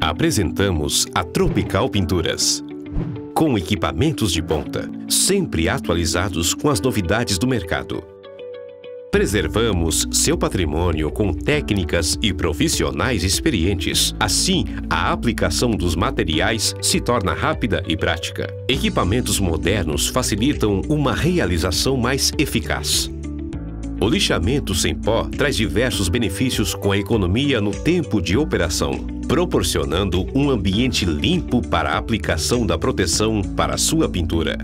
Apresentamos a Tropical Pinturas. Com equipamentos de ponta, sempre atualizados com as novidades do mercado. Preservamos seu patrimônio com técnicas e profissionais experientes. Assim, a aplicação dos materiais se torna rápida e prática. Equipamentos modernos facilitam uma realização mais eficaz. O lixamento sem pó traz diversos benefícios com a economia no tempo de operação, proporcionando um ambiente limpo para a aplicação da proteção para sua pintura.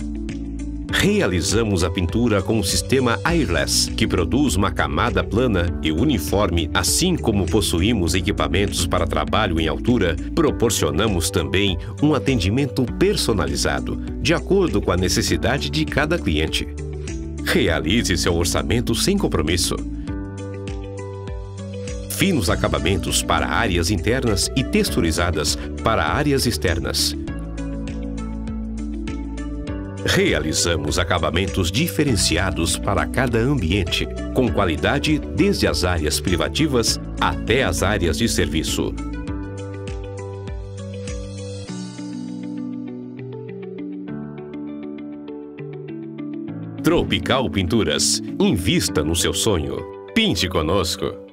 Realizamos a pintura com o sistema Airless, que produz uma camada plana e uniforme, assim como possuímos equipamentos para trabalho em altura, proporcionamos também um atendimento personalizado, de acordo com a necessidade de cada cliente. Realize seu orçamento sem compromisso. Finos acabamentos para áreas internas e texturizadas para áreas externas. Realizamos acabamentos diferenciados para cada ambiente, com qualidade desde as áreas privativas até as áreas de serviço. Tropical Pinturas. Invista no seu sonho. Pinte conosco.